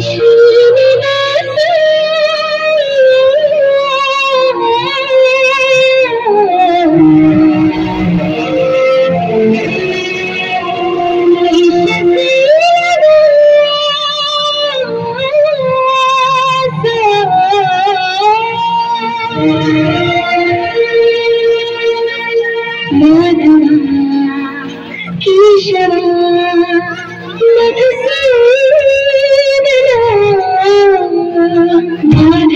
是你那思念，一生的蓝色，蓝色的。Thank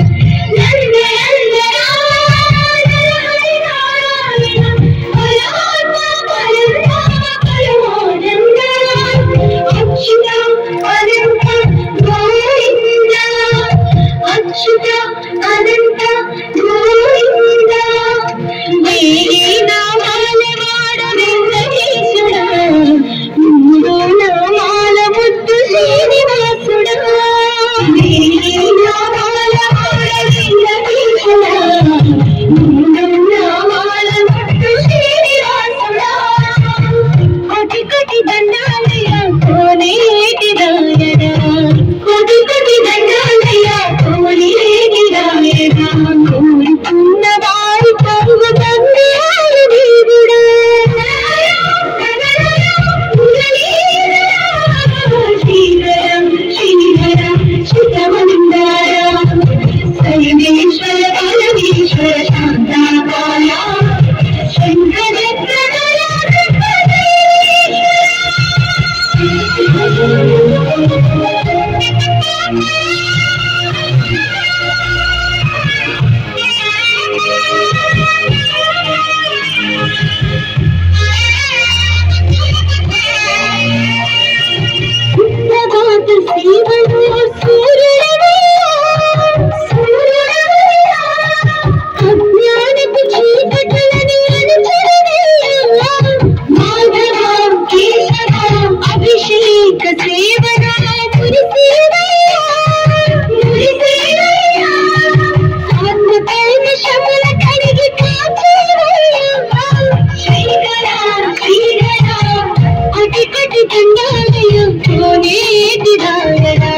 you. తండాలయం కోనేటి దారడా